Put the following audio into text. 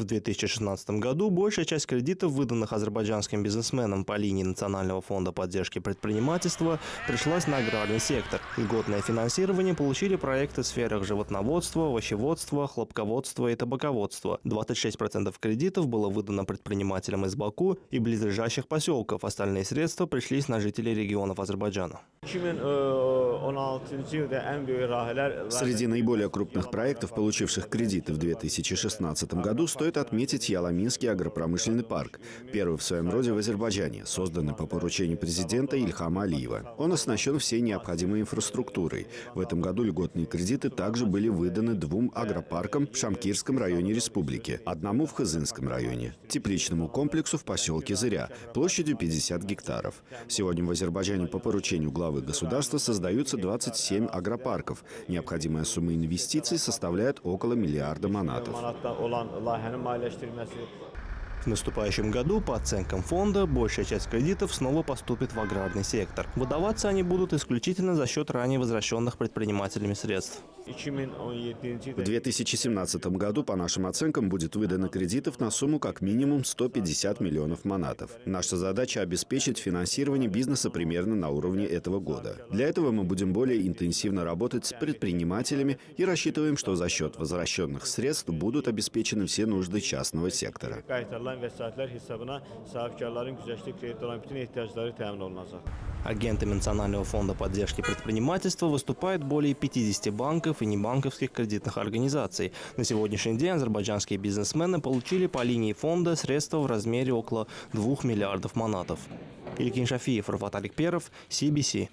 В 2016 году большая часть кредитов, выданных азербайджанским бизнесменам по линии Национального фонда поддержки предпринимательства, пришлась на аграрный сектор. Льготное финансирование получили проекты в сферах животноводства, овощеводства, хлопководства и табаководства. 26% кредитов было выдано предпринимателям из Баку и близлежащих поселков. Остальные средства пришлись на жителей регионов Азербайджана. Среди наиболее крупных проектов, получивших кредиты в 2016 году, стоит отметить Яламинский агропромышленный парк, первый в своем роде в Азербайджане, созданный по поручению президента Ильхама Алиева. Он оснащен всей необходимой инфраструктурой. В этом году льготные кредиты также были выданы двум агропаркам в Шамкирском районе республики, одному в Хызынском районе, тепличному комплексу в поселке Зыря, площадью 50 гектаров. Сегодня в Азербайджане по поручению главы государства создаются 27 агропарков. Необходимая сумма инвестиций составляет около миллиарда манатов. В наступающем году, по оценкам фонда, большая часть кредитов снова поступит в аграрный сектор. Выдаваться они будут исключительно за счет ранее возвращенных предпринимателями средств. В 2017 году, по нашим оценкам, будет выдано кредитов на сумму как минимум 150 миллионов манатов. Наша задача – обеспечить финансирование бизнеса примерно на уровне этого года. Для этого мы будем более интенсивно работать с предпринимателями и рассчитываем, что за счет возвращенных средств будут обеспечены все нужды частного сектора. Агентами Национального фонда поддержки предпринимательства выступает более 50 банков и небанковских кредитных организаций. На сегодняшний день азербайджанские бизнесмены получили по линии фонда средства в размере около 2 миллиардов манатов. Илькин Шафиев, Рафат Аликперов, CBC.